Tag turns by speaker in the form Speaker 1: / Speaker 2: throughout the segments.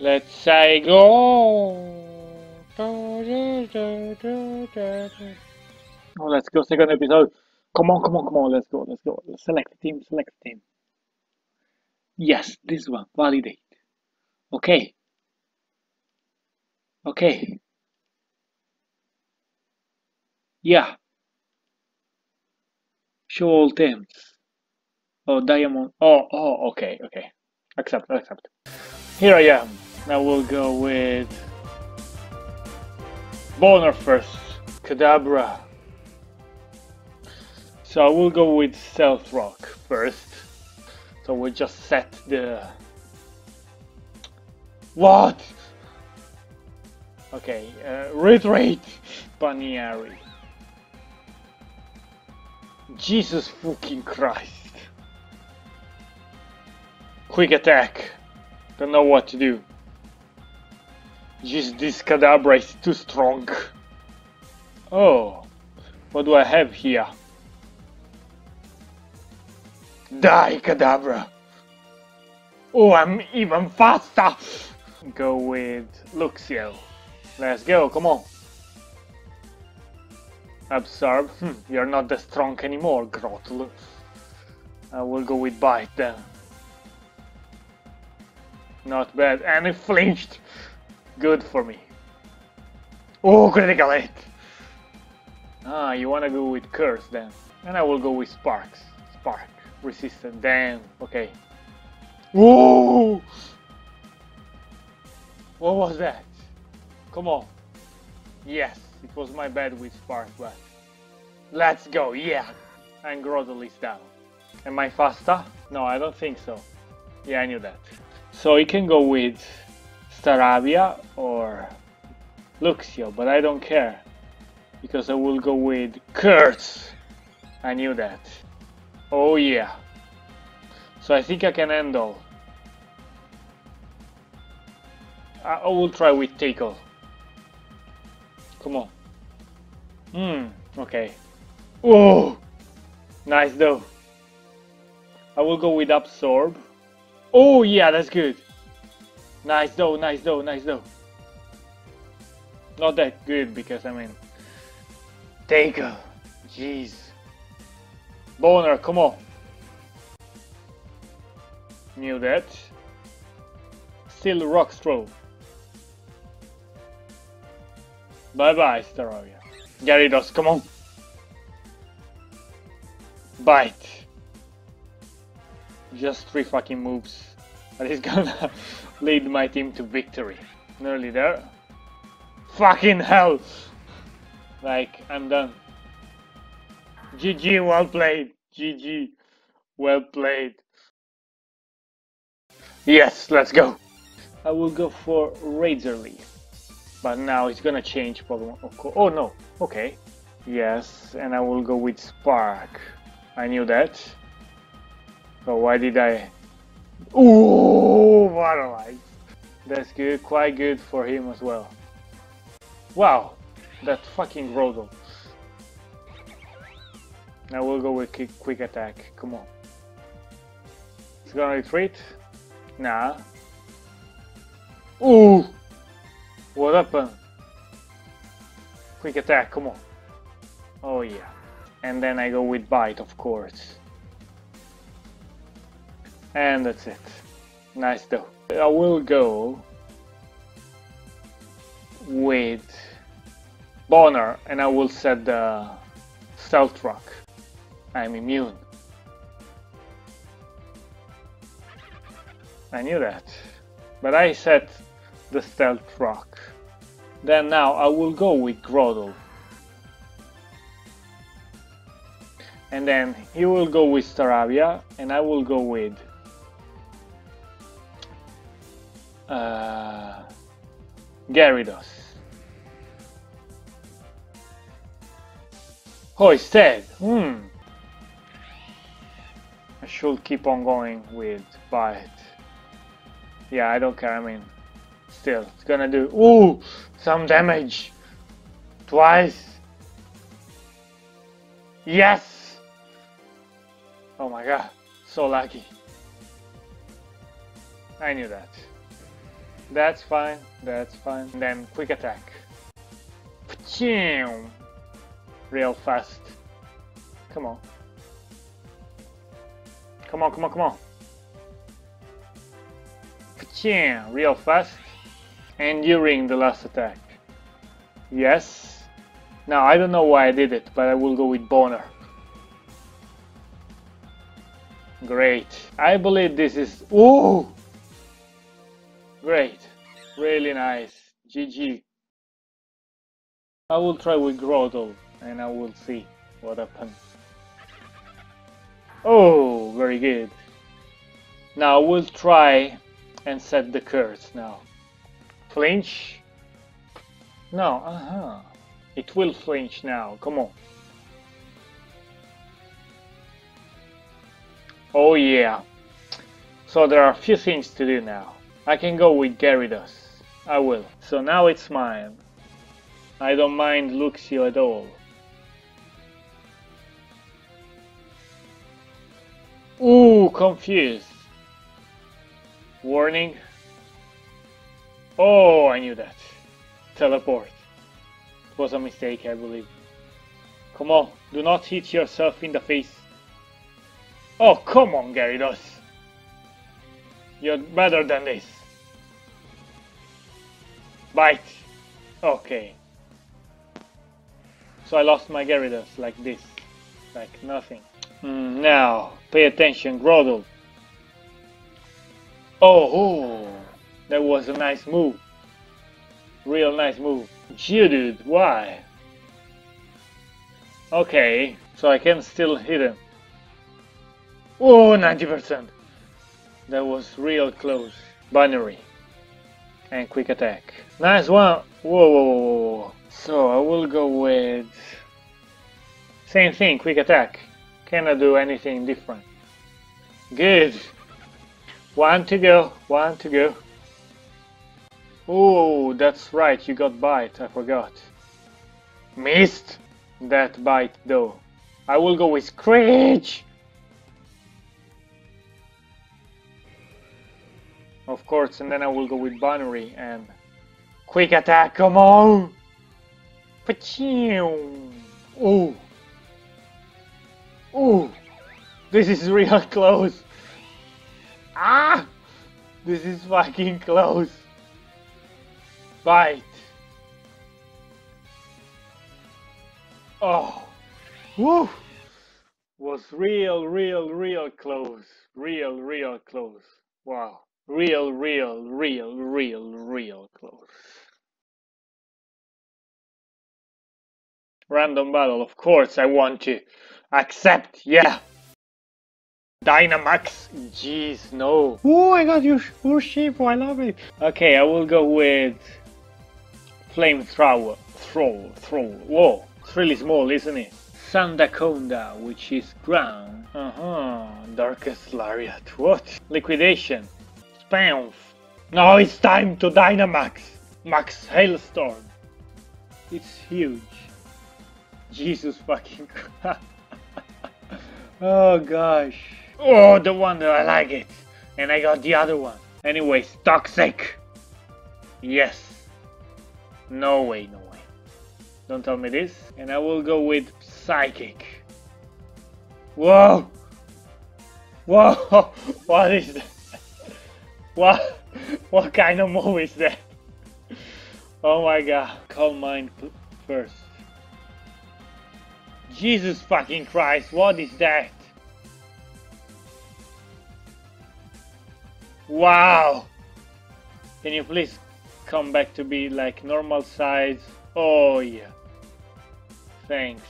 Speaker 1: Let's say go. Oh, let's go. Second episode. Come on, come on, come on. Let's go. Let's go. Select the team. Select team. Yes, this one. Validate. Okay. Okay. Yeah. Show all teams. Oh, diamond. Oh, oh, okay, okay. Accept, accept. Here I am. Now we'll go with Boner first. Kadabra. So I will go with Stealth Rock first. So we'll just set the... What? Okay, uh, Retreat Paniari. Jesus fucking Christ. Quick attack. Don't know what to do. Just this Kadabra is too strong. Oh, what do I have here? Die, Kadabra! Oh, I'm even faster! Go with Luxio. Let's go, come on. Absorb. Hm, you're not that strong anymore, Grotle. I will go with Bite then. Not bad. And it flinched. Good for me. Oh, critical hit! Ah, you wanna go with Curse then. And I will go with Sparks. Spark. Resistant. Damn. Okay. Whoa! What was that? Come on. Yes, it was my bad with Spark, but... Let's go, yeah! And Grotle is down. Am I faster? No, I don't think so. Yeah, I knew that. So you can go with Staravia or Luxio, but I don't care. Because I will go with Curse. I knew that. Oh yeah. So I think I can handle. I will try with Tickle. Come on. Hmm, okay. Oh! Nice though. I will go with Absorb. Oh yeah, that's good. Nice though, nice though, nice though. Not that good because I mean... Taker. Jeez. Boner, come on. Knew that. Still rock Rockstro. Bye bye, Staravia. Gyarados, come on. Bite. Just three fucking moves. But he's gonna lead my team to victory. Nearly there. Fucking hell! Like, I'm done. GG, well played. GG, well played. Yes, let's go. I will go for Razor Leaf. But now it's gonna change Pokemon. Oh no, okay. Yes, and I will go with Spark. I knew that. So why did I... Ooh, Paralyze. That's good, quite good for him as well. Wow, that fucking Rodel. Now we'll go with quick, quick attack, come on. It's gonna retreat? Nah. Ooh! What happened? Quick attack, come on. Oh yeah. And then I go with bite, of course. And that's it. Nice though. I will go with Boner and I will set the Stealth Rock. I'm immune. I knew that. But I set the Stealth Rock. Then now I will go with Grotle. And then he will go with Staravia and I will go with uh, Gyarados. Oh, he's dead. Hmm. I should keep on going with Bite. Yeah, I don't care. I mean, still, it's gonna do. Ooh, some damage. Twice. Yes. Oh my god, so lucky. I knew that. That's fine. That's fine. And then quick attack. Real fast. Come on. Come on, come on, come on. Real fast. And during the last attack. Yes. Now, I don't know why I did it, but I will go with Boner. Great. I believe this is... Ooh! Great. Really nice. GG. I will try with Grotle and I will see what happens. Oh, very good. Now we'll try and set the curse now. Flinch? No, uh-huh. It will flinch now, come on. Oh yeah. So there are a few things to do now. I can go with Gyarados. I will. So now it's mine. I don't mind Luxio at all. Ooh, confused. Warning. Oh, I knew that. Teleport. It was a mistake, I believe. Come on, do not hit yourself in the face. Oh, come on, Gyarados. You're better than this. Bite. Okay. So I lost my Gyarados like this. Like nothing. Mm, now, pay attention, Grotle. Oh, oh, that was a nice move. Real nice move. Geodude, why? Okay, so I can still hit him. Oh, 90%. That was real close. Binary. And quick attack. Nice one. Whoa, whoa, whoa, whoa. So I will go with... Same thing, quick attack. Cannot do anything different. Good. One to go. One to go. Oh, that's right. You got bite. I forgot. Missed that bite though. I will go with Screech. Of course, and then I will go with Binary and quick attack, come on! Ooh. Ooh. This is real close. Ah! This is fucking close. Bite. Oh. Woo! Was real, real, real close. Real, real close. Wow real, real, real, real, real close. Random battle, of course I want to accept, yeah. Dynamax, jeez, no. Oh, I got your Urshifu, I love it. Okay, I will go with Flamethrower, Throw, Throw. Whoa, it's really small, isn't it? Sandaconda, which is ground. Uh-huh, Darkest Lariat, what? Liquidation. Now it's time to Dynamax. Max Hailstorm. It's huge. Jesus fucking Oh gosh. Oh, the one that I like it. And I got the other one. Anyways, toxic. Yes. No way, no way. Don't tell me this. And I will go with psychic. Whoa! Whoa! What is that? What? What kind of move is that? Oh my god. Calm mind first. Jesus fucking Christ, what is that? Wow! Can you please come back to be like normal size? Oh yeah. Thanks.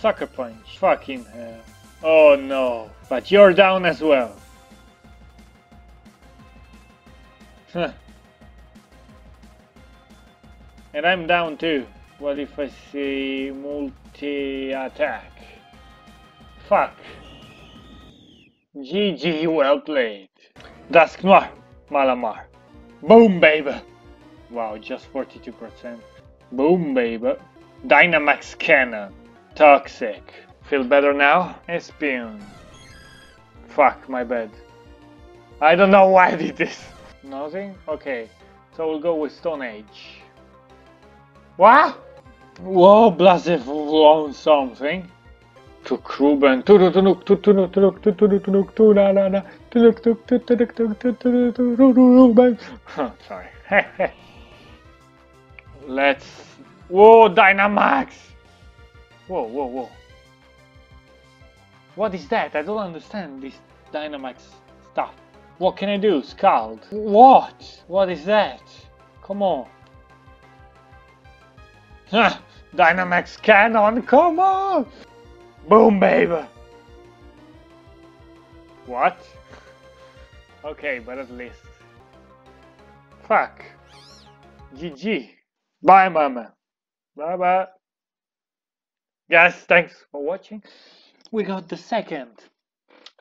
Speaker 1: Sucker punch. Fucking hell. Oh no. But you're down as well. And I'm down too. What if I say multi-attack? Fuck. GG, well played. Dusknoir, Malamar. Boom, baby. Wow, just 42%. Boom, baby. Dynamax Cannon. Toxic. Feel better now? Espeon. Fuck, my bad. I don't know why I did this. Nothing? Okay. So we'll go with Stone Edge. What? Whoa, Blasif won something. To Kruben. Sorry. Let's... Whoa, Dynamax! Whoa, whoa, whoa. What is that? I don't understand this Dynamax stuff. What can I do? Scald. What? What is that? Come on. Huh, Dynamax Cannon, come on! Boom, baby! What? Okay, but at least. Fuck. GG. Bye, mama. Bye bye. Guys, thanks for watching. We got the second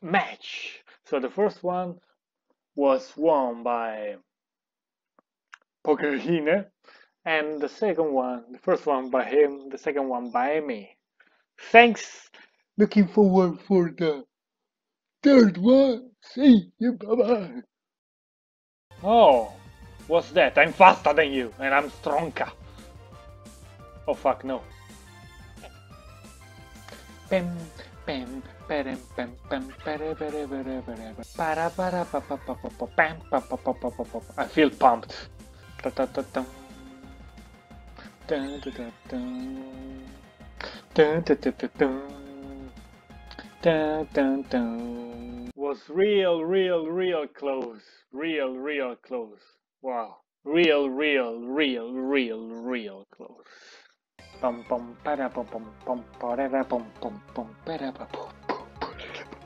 Speaker 1: match. So the first one was won by Pokerihne, and the second one, the first one by him, the second one by me. Thanks. Looking forward for the third one. See you. Bye bye. Oh, what's that? I'm faster than you, and I'm stronger. Oh fuck no. Pem, pem, Pam I feel pumped. Was real, real, real close. Real, real close. Wow. Real, real, real, real, real close. Pum pum para pum pum pum para pum pum pum para pum.